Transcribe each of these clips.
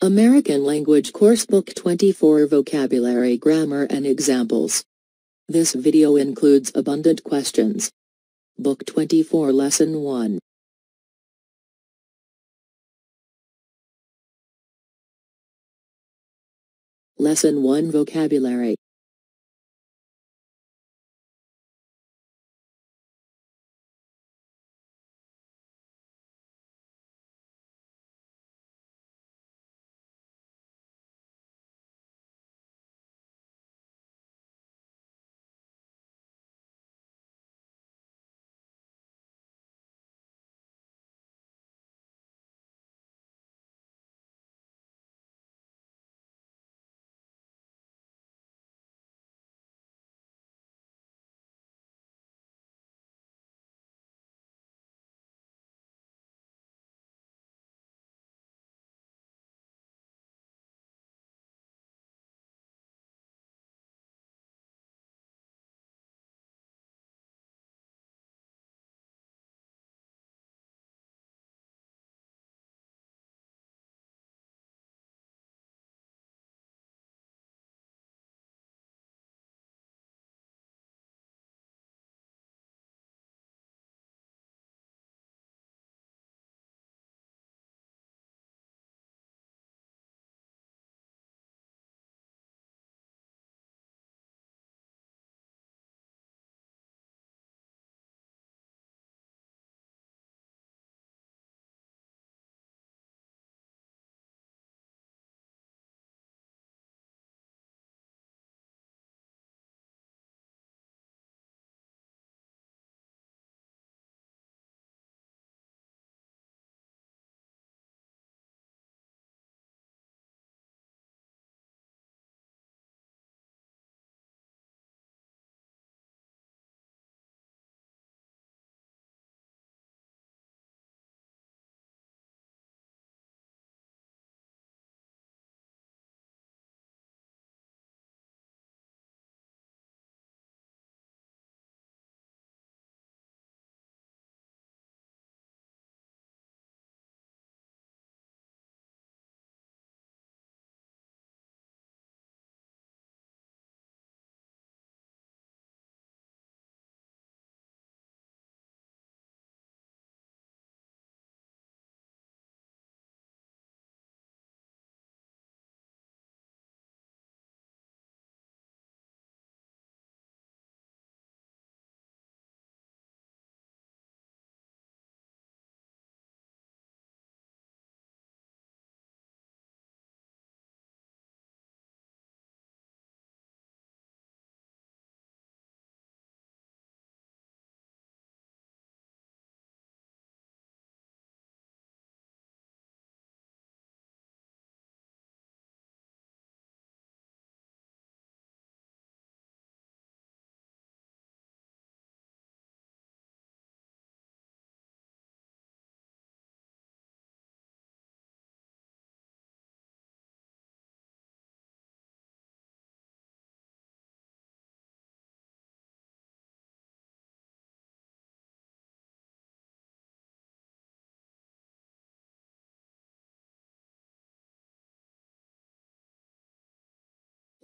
American Language Course Book 24 Vocabulary Grammar and Examples. This video includes abundant questions. Book 24 Lesson 1. Lesson 1 Vocabulary.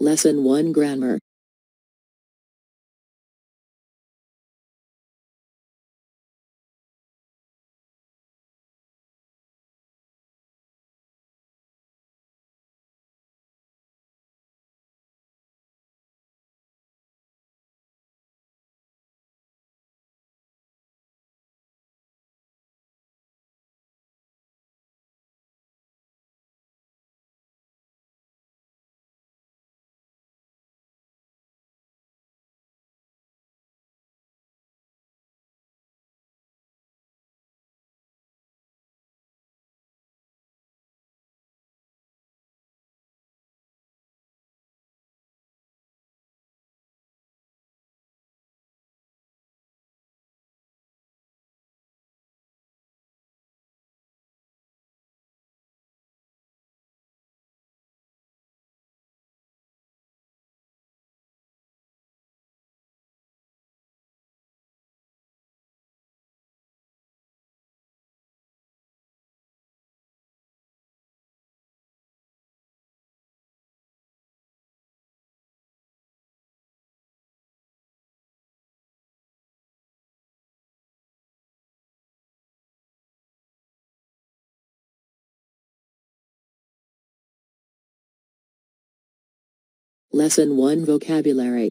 Lesson 1 Grammar. Lesson 1 Vocabulary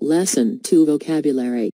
Lesson 2 Vocabulary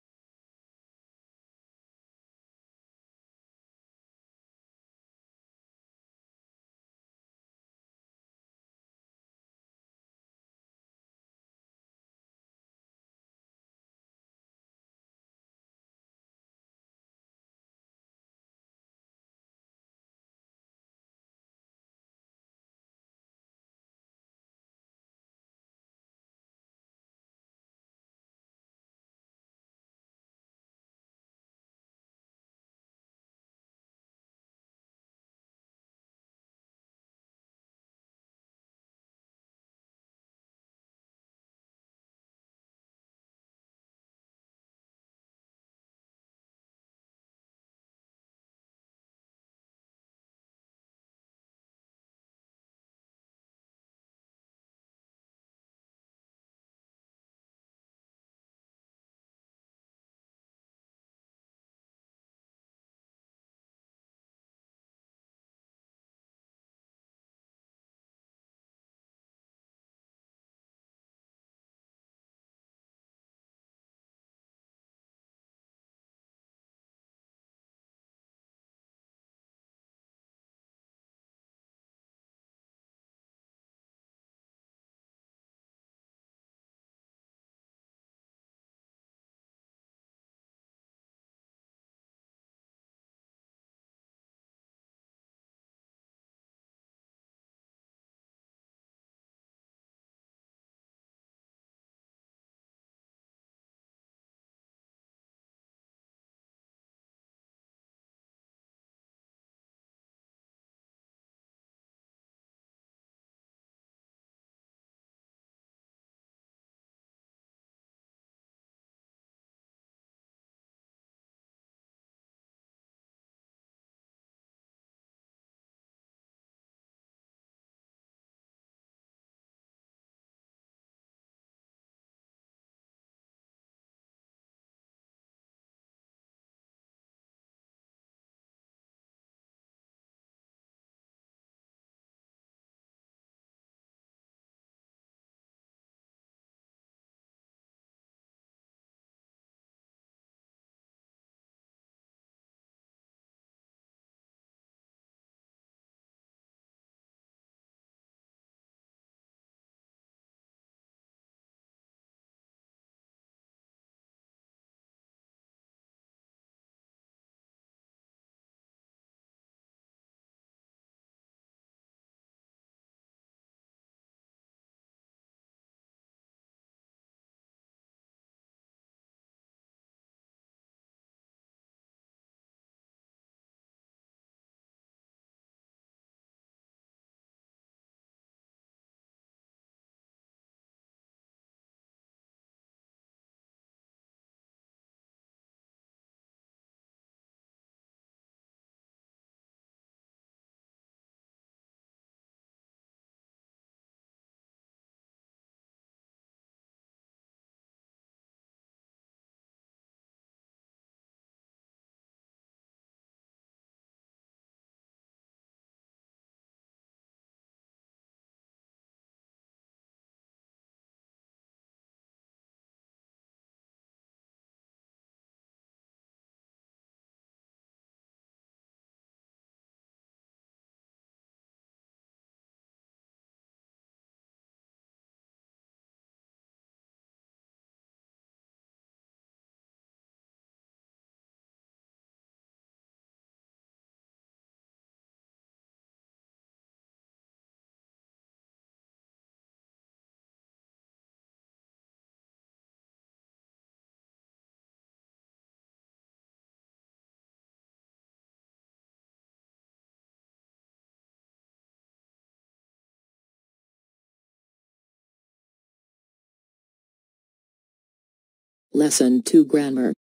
Lesson 2 Grammar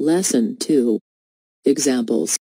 Lesson 2. Examples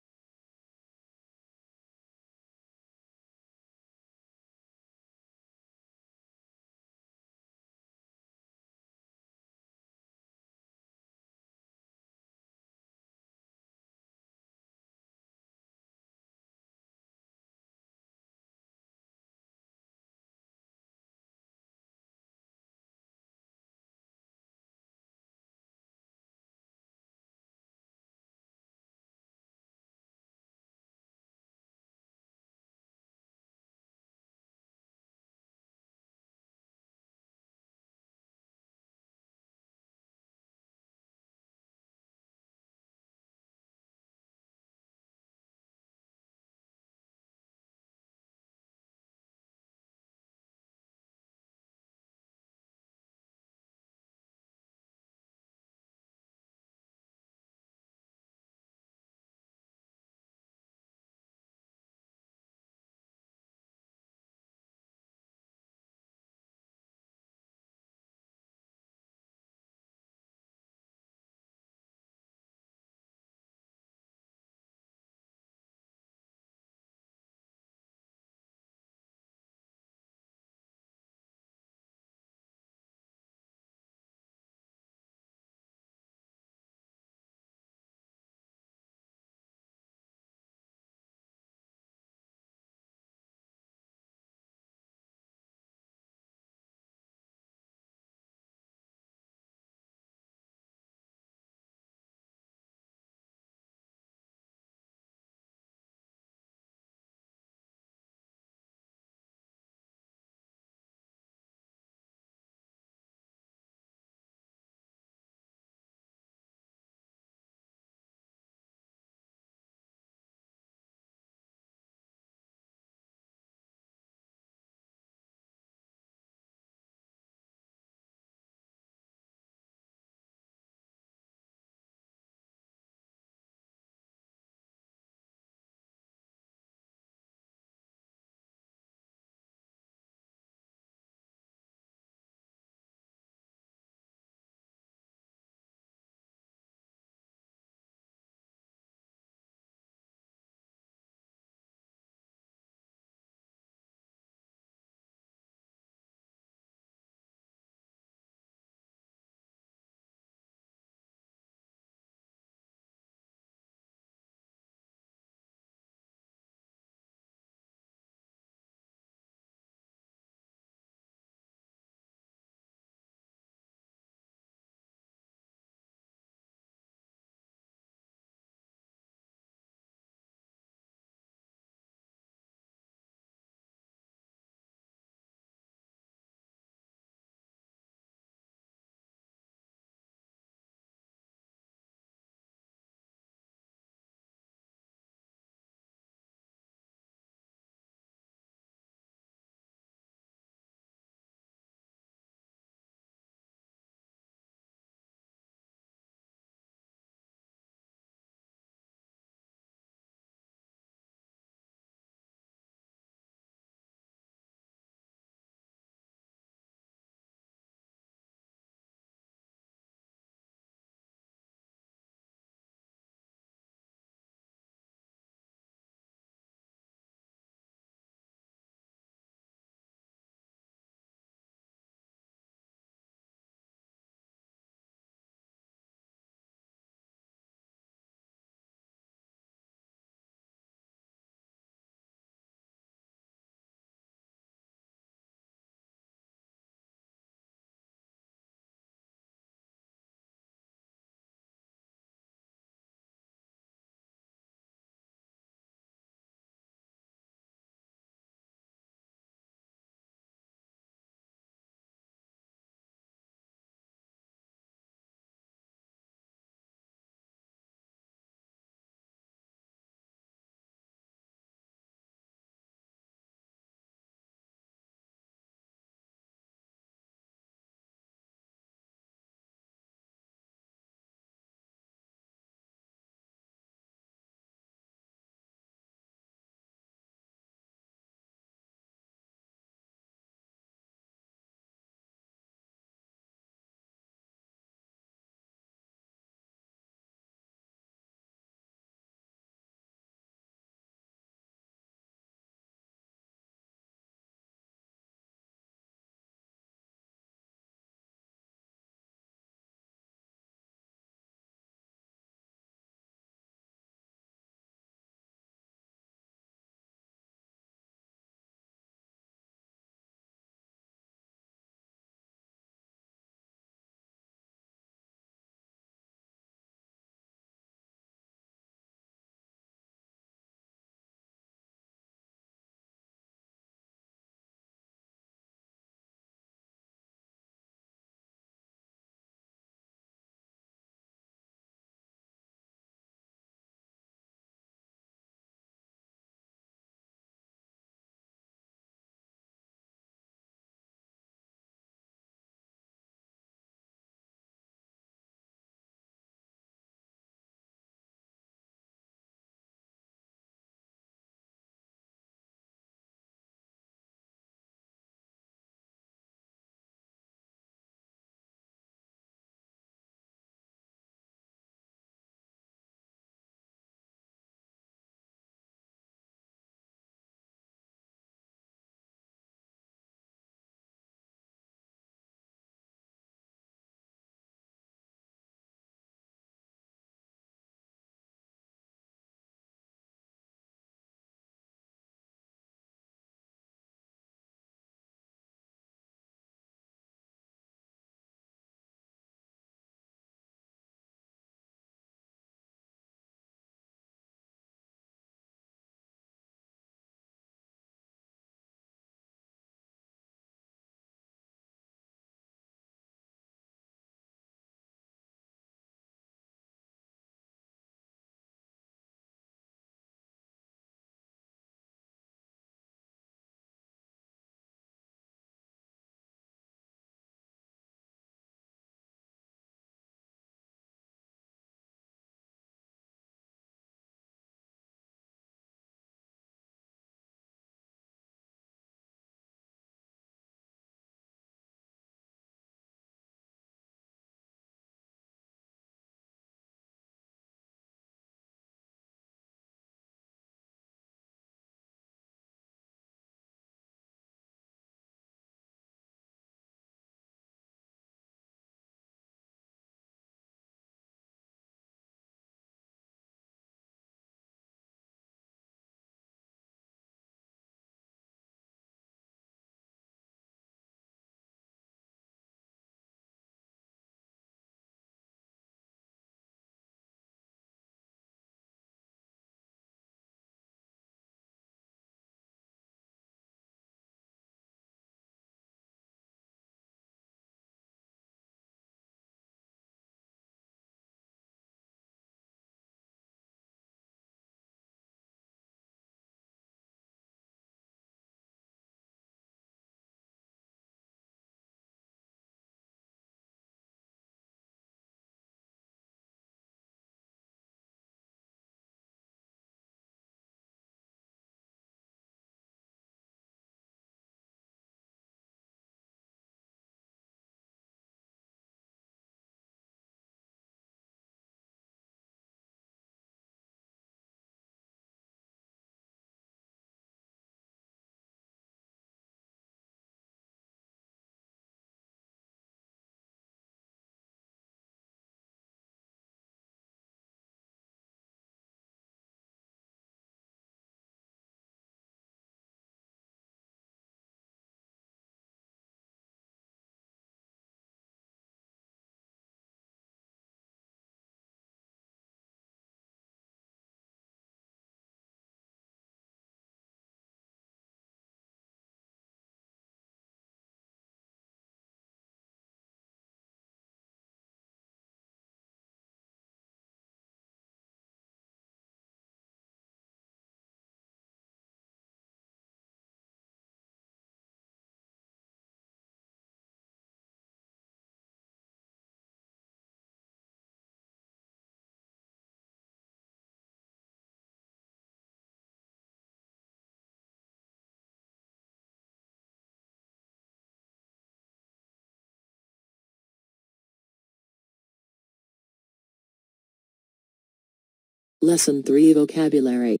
Lesson 3 Vocabulary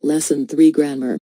Lesson 3 Grammar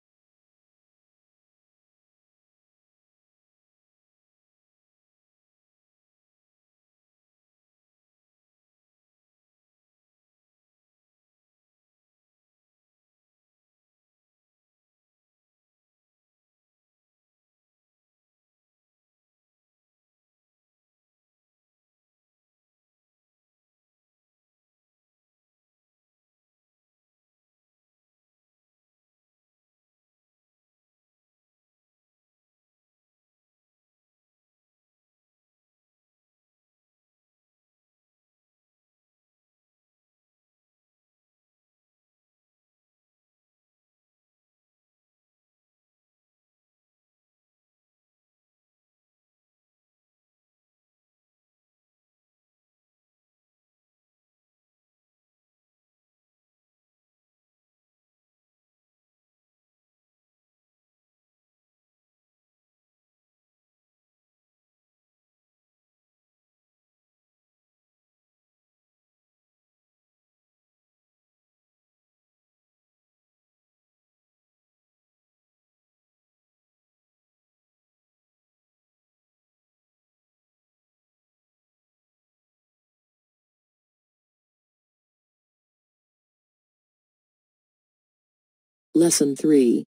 Lesson 3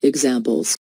Examples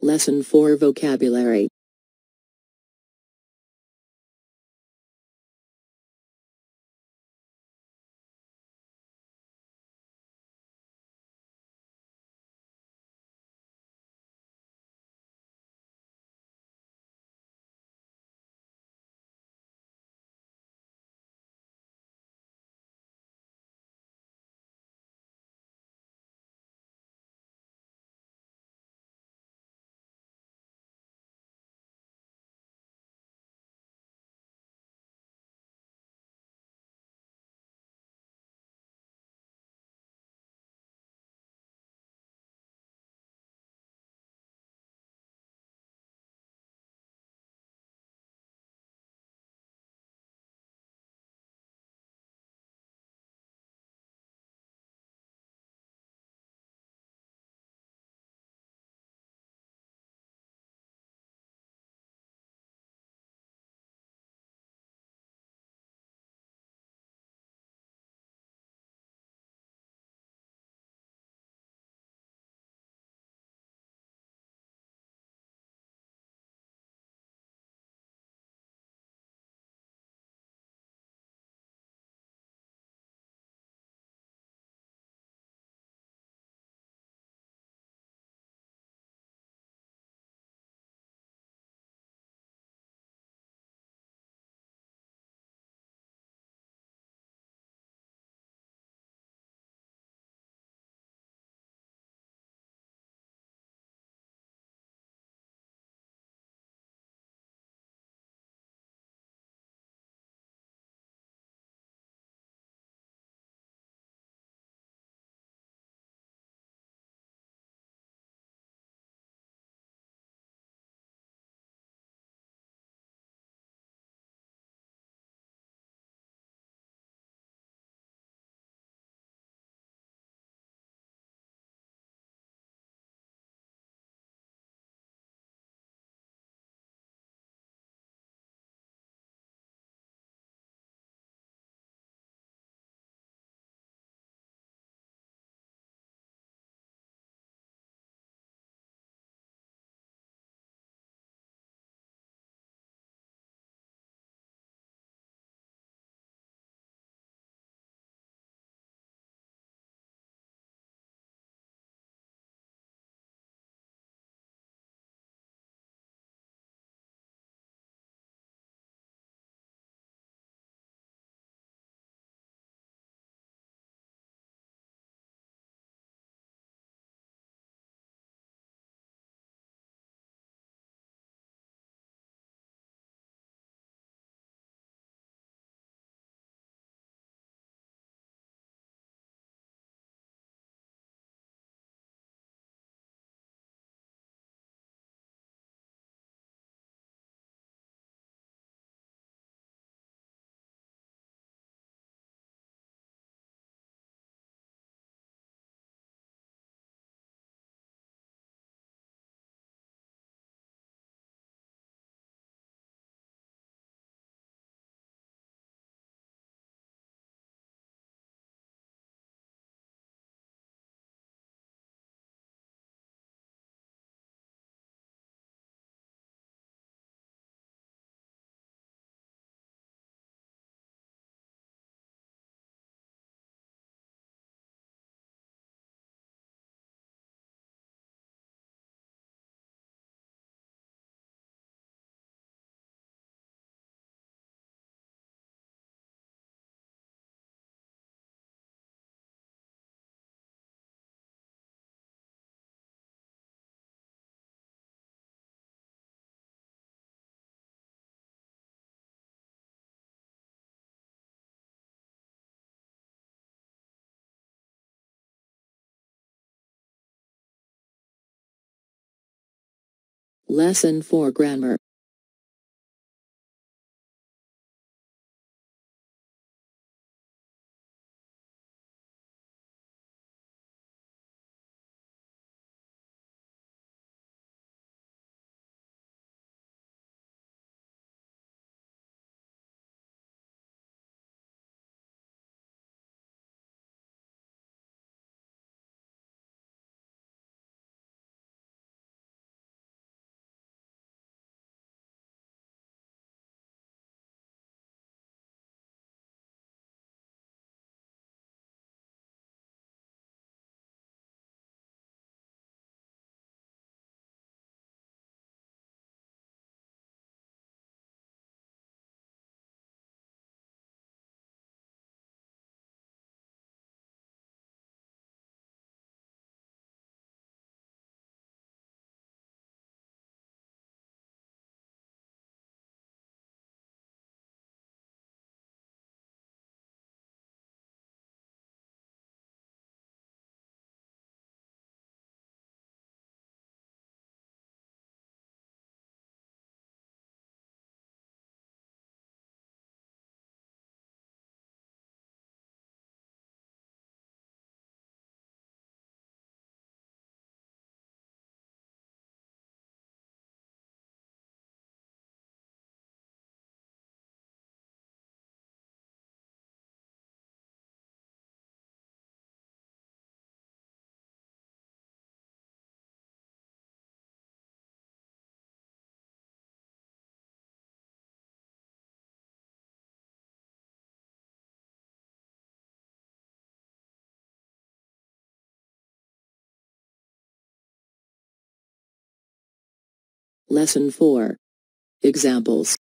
Lesson 4 Vocabulary Lesson 4 Grammar Lesson 4. Examples